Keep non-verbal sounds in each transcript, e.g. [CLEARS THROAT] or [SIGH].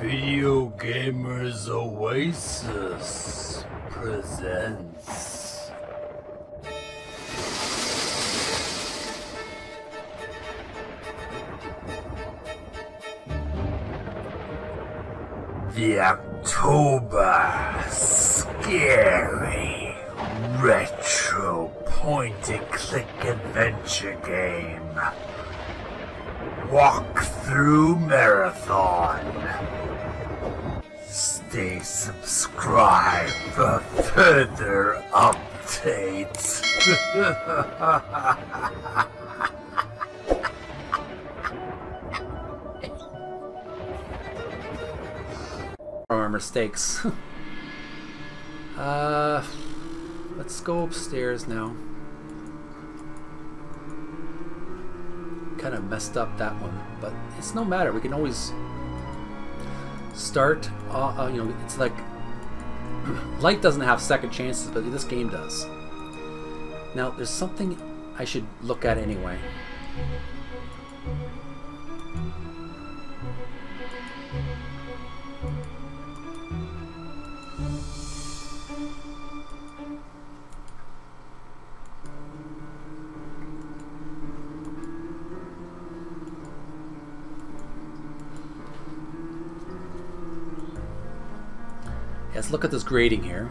Video Gamers Oasis presents. The October Scary Retro Point and Click Adventure Game. Walk Through Marathon. Stay subscribed for further updates. [LAUGHS] our mistakes. [LAUGHS] uh, let's go upstairs now. Kind of messed up that one, but it's no matter. We can always start. Uh, uh, you know, it's like [CLEARS THROAT] life doesn't have second chances, but this game does. Now, there's something I should look at anyway. Let's look at this grading here.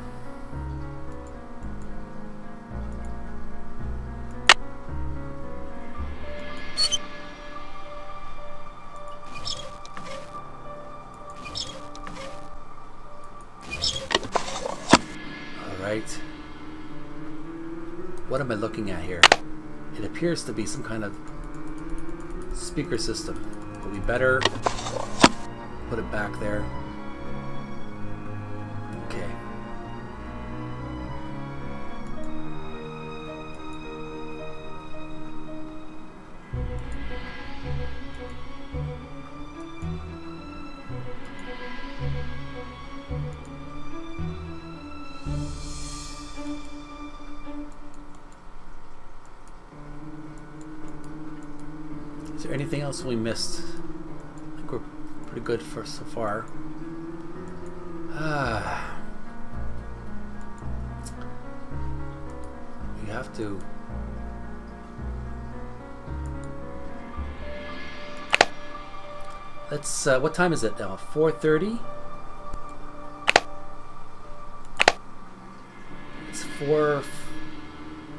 Alright. What am I looking at here? It appears to be some kind of speaker system. But we better put it back there. Okay. Is there anything else we missed? I think we're pretty good for so far. to. Let's, uh, what time is it now? 4.30? It's 4,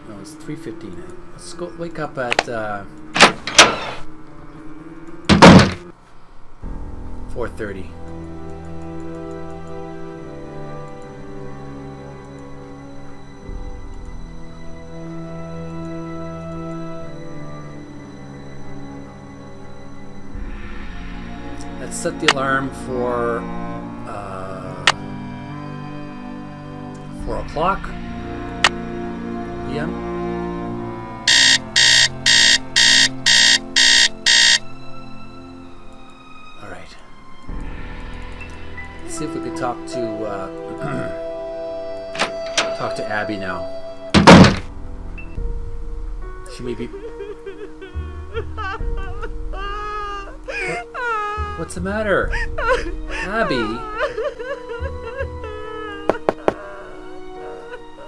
no, it's 3.15. Let's go, wake up at, uh, 4.30. Let's set the alarm for uh, four o'clock p.m. All right. Let's see if we can talk to uh, [CLEARS THROAT] talk to Abby now. She may be. What- What's the matter, Abby?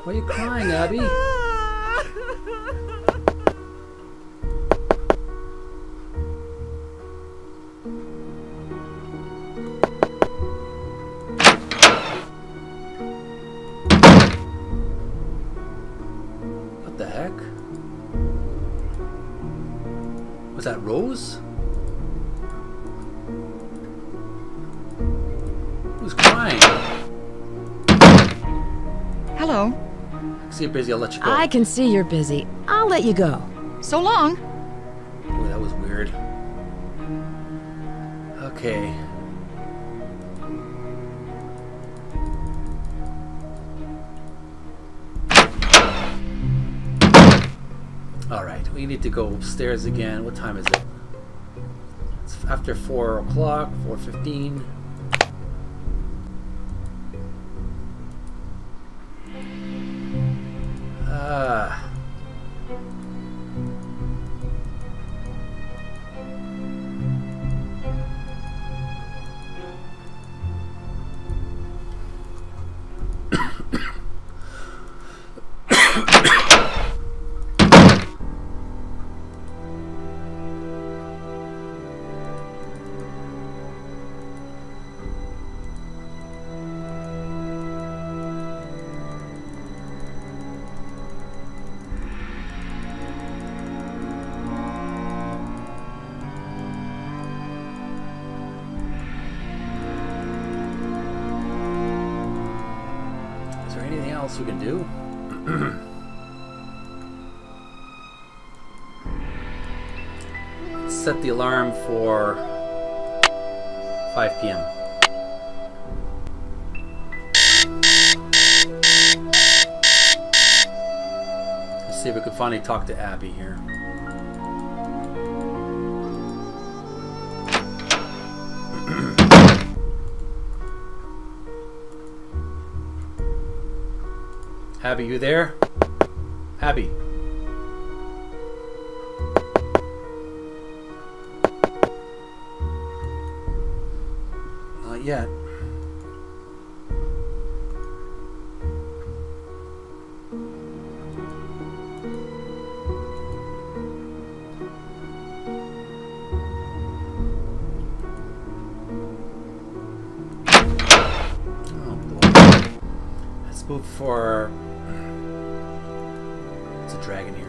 Why are you crying, Abby? What the heck? Was that Rose? Who's crying? Hello. See you're busy, I'll let you go. I can see you're busy. I'll let you go. So long. Boy, that was weird. Okay. Alright, we need to go upstairs again. What time is it? It's after 4 o'clock, 4.15. else we can do. [CLEARS THROAT] Set the alarm for 5 p.m. Let's see if we can finally talk to Abby here. Abby, you there? Abby. Not yet. Oh. Let's move for. Dragon here.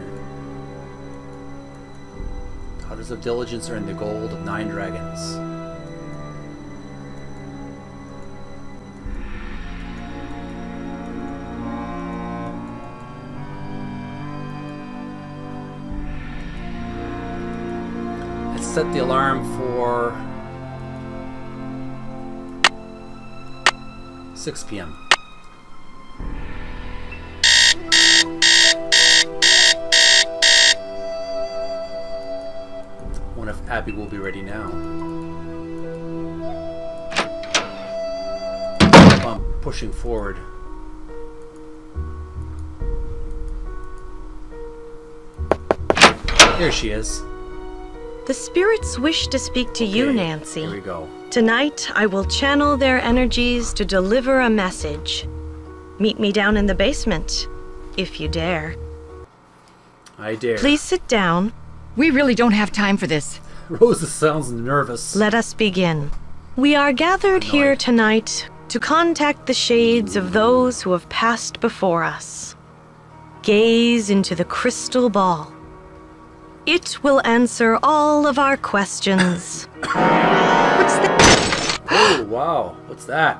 Daughters of Diligence are in the gold of nine dragons. Let's set the alarm for 6 p.m. Wonder if Abby will be ready now. I'm pushing forward. Here she is. The spirits wish to speak to you, Nancy. Here we go. Tonight, I will channel their energies to deliver a message. Meet me down in the basement, if you dare. I dare. Please sit down. We really don't have time for this. Rosa sounds nervous. Let us begin. We are gathered here tonight to contact the shades of those who have passed before us. Gaze into the crystal ball. It will answer all of our questions. [COUGHS] Oh, wow. What's that?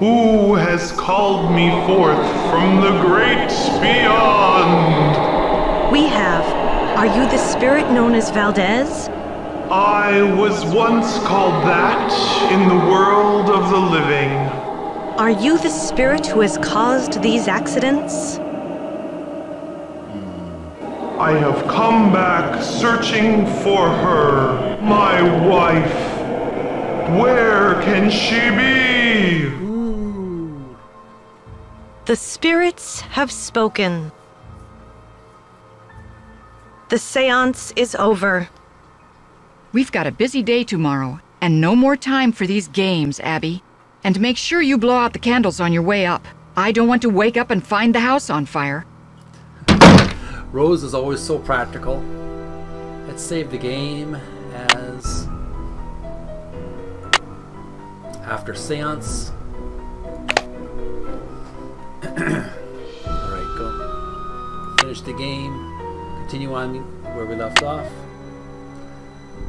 Who has called me forth from the great beyond? We have. Are you the spirit known as Valdez? I was once called that in the world of the living. Are you the spirit who has caused these accidents? Hmm. I have come back searching for her, my wife. Where can she be? The spirits have spoken. The seance is over. We've got a busy day tomorrow, and no more time for these games, Abby. And make sure you blow out the candles on your way up. I don't want to wake up and find the house on fire. Rose is always so practical. Let's save the game as after seance. [CLEARS THROAT] Alright, go. Finish the game. Continue on where we left off.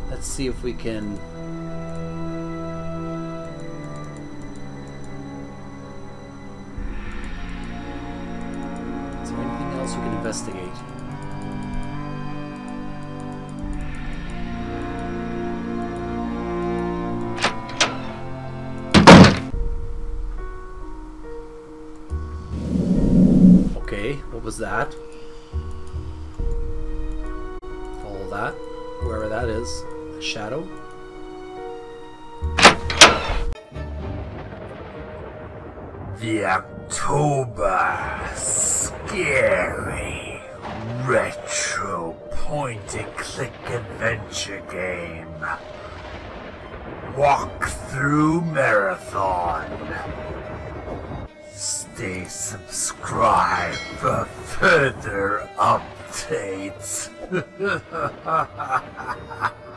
Let's see if we can. Is there anything else we can investigate? Okay, what was that? Shadow. The October scary retro point and click adventure game. Walk through marathon. Stay subscribed for further updates. [LAUGHS]